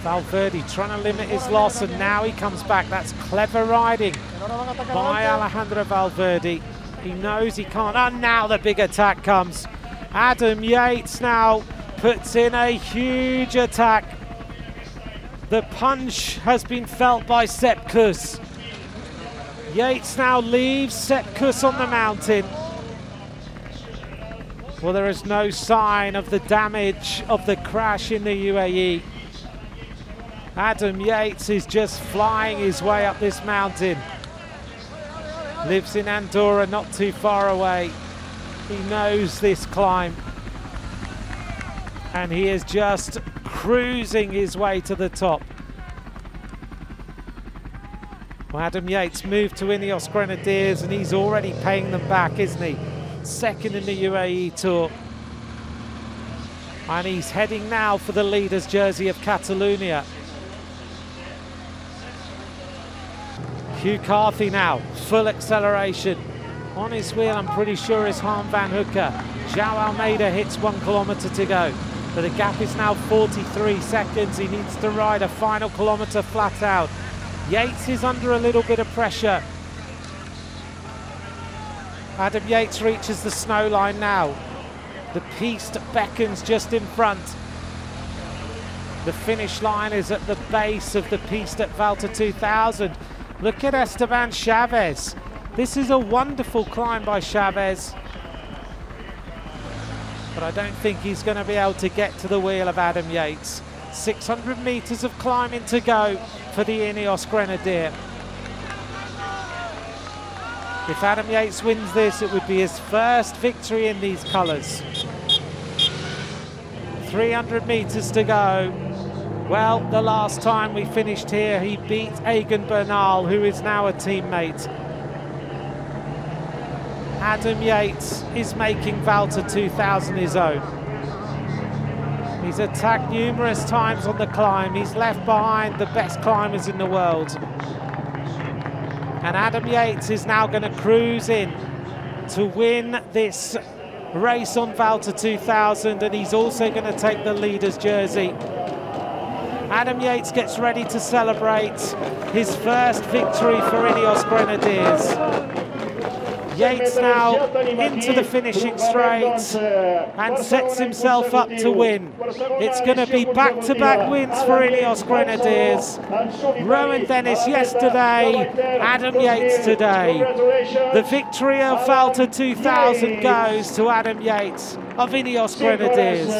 Valverde trying to limit his loss, and now he comes back. That's clever riding by Alejandro Valverde. He knows he can't. And now the big attack comes. Adam Yates now puts in a huge attack. The punch has been felt by Sepp Kuss. Yates now leaves Sepp Kuss on the mountain. Well, there is no sign of the damage of the crash in the UAE. Adam Yates is just flying his way up this mountain. Lives in Andorra, not too far away. He knows this climb. And he is just cruising his way to the top. Well, Adam Yates moved to Ineos Grenadiers and he's already paying them back, isn't he? Second in the UAE Tour. And he's heading now for the leader's jersey of Catalonia. Hugh Carthy now, full acceleration. On his wheel, I'm pretty sure is Harm Vanhoucke. João Almeida hits one kilometre to go. But the gap is now 43 seconds. He needs to ride a final kilometre flat out. Yates is under a little bit of pressure. Adam Yates reaches the snow line now. The piste beckons just in front. The finish line is at the base of the piste at Vallter 2000. Look at Esteban Chaves. This is a wonderful climb by Chaves. But I don't think he's going to be able to get to the wheel of Adam Yates. 600 metres of climbing to go for the Ineos Grenadier. If Adam Yates wins this, it would be his first victory in these colours. 300 metres to go. Well, the last time we finished here, he beat Egan Bernal, who is now a teammate. Adam Yates is making Vallter 2000 his own. He's attacked numerous times on the climb. He's left behind the best climbers in the world. And Adam Yates is now going to cruise in to win this race on Vallter 2000 and he's also going to take the leader's jersey. Adam Yates gets ready to celebrate his first victory for Ineos Grenadiers. Yates now into the finishing straight and sets himself up to win. It's going to be back-to-back -back wins for Ineos Grenadiers. Rohan Dennis yesterday, Adam Yates today. The victory of Vallter 2000 goes to Adam Yates of Ineos Grenadiers.